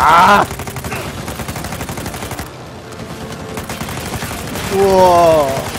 아! 우와.